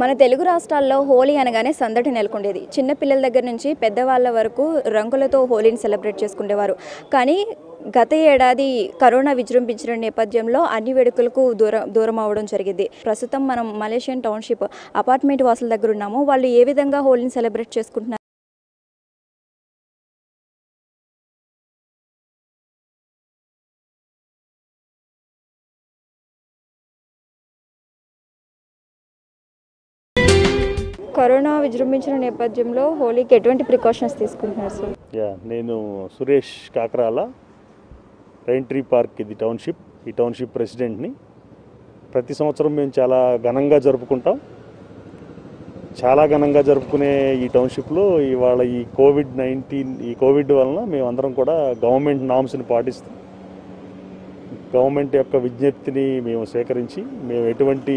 మన తెలుగు రాష్ట్రాల్లో హోలీ అనగానే సందడి నెలకొండేది. చిన్నపిల్లల దగ్గర నుంచి పెద్దవాళ్ళ వరకు రంగులతో హోలీని సెలబ్రేట్ చేసుకునేవారు కానీ గత ఏడాది కరోనా విజృంభించిన నేపథ్యంలో అన్ని వేడుకలకు దూరం దూరం అవడం జరిగింది. ప్రస్తుతం మనం మలేషియన్ టౌన్షిప్ అపార్ట్మెంట్ వాసుల దగ్గర ఉన్నాము. వాళ్ళు ఏ విధంగా హోలీని సెలబ్రేట్ చేసుకుంటున్నారు? కరోనా విజృంభించిన నేపథ్యంలో హోలీకి ఎటువంటి ప్రికాషన్స్ తీసుకుంటున్నారు సార్? యా నేను సురేష్ కాకరాల రైన్ పార్క్ ఇది టౌన్షిప్. ఈ టౌన్షిప్ ప్రెసిడెంట్ని ప్రతి సంవత్సరం మేము చాలా ఘనంగా జరుపుకుంటాం. చాలా ఘనంగా జరుపుకునే ఈ టౌన్షిప్లో ఇవాళ ఈ కోవిడ్ నైన్టీన్ ఈ కోవిడ్ వలన మేమందరం కూడా గవర్నమెంట్ నామ్స్ని పాటిస్తూ గవర్నమెంట్ యొక్క విజ్ఞప్తిని మేము సేకరించి మేము ఎటువంటి